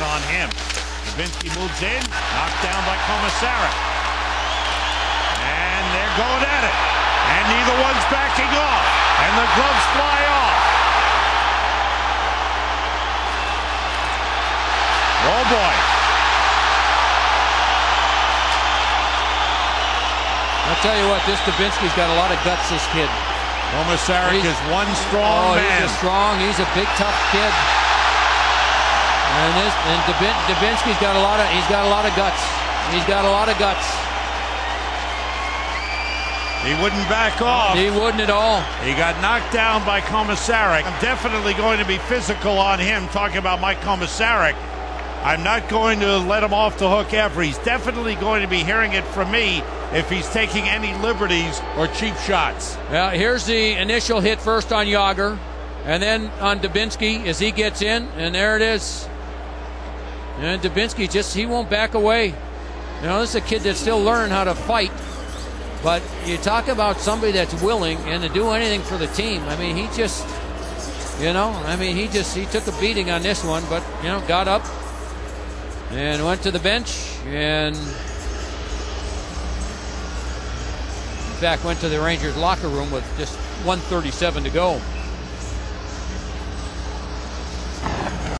hit on him. Dubinsky moves in, knocked down by Komisarek. And they're going at it. And neither one's backing off. And the gloves fly off. Oh boy. I'll tell you what, this Dubinsky's got a lot of guts, this kid. Komisarek is one strong oh, man. he's a strong, he's a big, tough kid. And this, and Dubin, Dubinsky's got a lot of, he's got a lot of guts. He's got a lot of guts. He wouldn't back off. He wouldn't at all. He got knocked down by Komisarek. I'm definitely going to be physical on him, talking about Mike Komisarek. I'm not going to let him off the hook ever. He's definitely going to be hearing it from me if he's taking any liberties or cheap shots. Well, here's the initial hit first on Jagr, and then on Dubinsky as he gets in, and there it is. And Dubinsky just he won't back away. You know, this is a kid that's still learning how to fight. But you talk about somebody that's willing and to do anything for the team. I mean, he just, you know, I mean, he just he took a beating on this one, but you know, got up and went to the bench and in fact went to the Rangers locker room with just 137 to go.